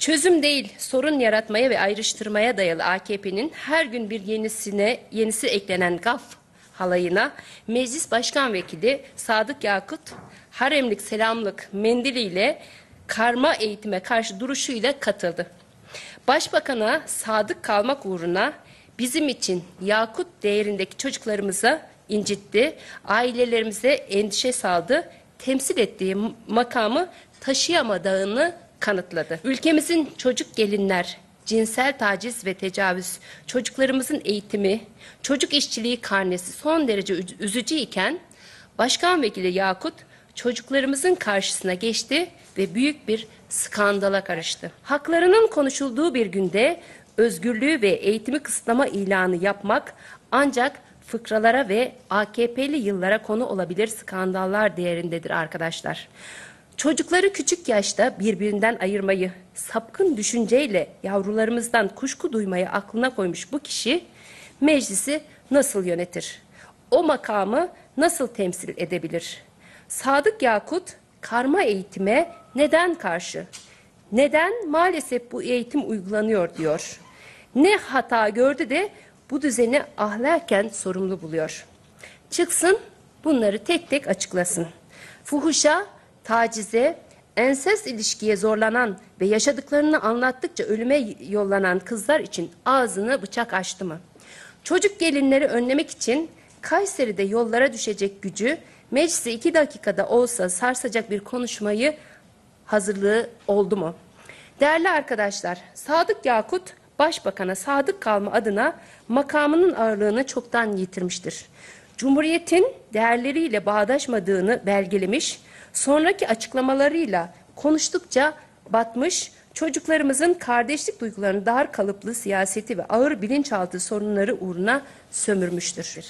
Çözüm değil, sorun yaratmaya ve ayrıştırmaya dayalı AKP'nin her gün bir yenisine yenisi eklenen gaf halayına Meclis Başkan Vekili Sadık Yakut haremlik selamlık mendiliyle karma eğitime karşı duruşuyla katıldı. Başbakan'a sadık kalmak uğruna bizim için Yakut değerindeki çocuklarımıza incitti, ailelerimize endişe saldı, temsil ettiği makamı taşıyamadığını kanıtladı. Ülkemizin çocuk gelinler, cinsel taciz ve tecavüz, çocuklarımızın eğitimi, çocuk işçiliği karnesi son derece üz- üzücü iken Başkan Vekili Yakut çocuklarımızın karşısına geçti ve büyük bir skandala karıştı. Haklarının konuşulduğu bir günde özgürlüğü ve eğitimi kısıtlama ilanı yapmak ancak fıkralara ve AKP'li yıllara konu olabilir skandallar değerindedir arkadaşlar. Çocukları küçük yaşta birbirinden ayırmayı, sapkın düşünceyle yavrularımızdan kuşku duymayı aklına koymuş bu kişi meclisi nasıl yönetir? O makamı nasıl temsil edebilir? Sadık Yakut karma eğitime neden karşı? Neden maalesef bu eğitim uygulanıyor diyor. Ne hata gördü de bu düzeni ahlaken sorumlu buluyor. Çıksın bunları tek tek açıklasın. Fuhuşa, tacize, ensest ilişkiye zorlanan ve yaşadıklarını anlattıkça ölüme yollanan kızlar için ağzını bıçak açtı mı? Çocuk gelinleri önlemek için Kayseri'de yollara düşecek gücü meclise iki dakikada olsa sarsacak bir konuşmayı hazırlığı oldu mu? Değerli arkadaşlar, Sadık Yakut Başbakan'a sadık kalma adına makamının ağırlığını çoktan yitirmiştir. Cumhuriyetin değerleriyle bağdaşmadığını belgelemiş, sonraki açıklamalarıyla konuştukça batmış, çocuklarımızın kardeşlik duygularını dar kalıplı siyaseti ve ağır bilinçaltı sorunları uğruna sömürmüştür.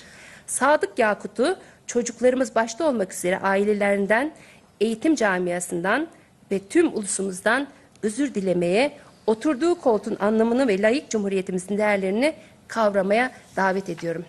Sadık Yakut'u çocuklarımız başta olmak üzere ailelerinden, eğitim camiasından ve tüm ulusumuzdan özür dilemeye, oturduğu koltuğun anlamını ve layık cumhuriyetimizin değerlerini kavramaya davet ediyorum.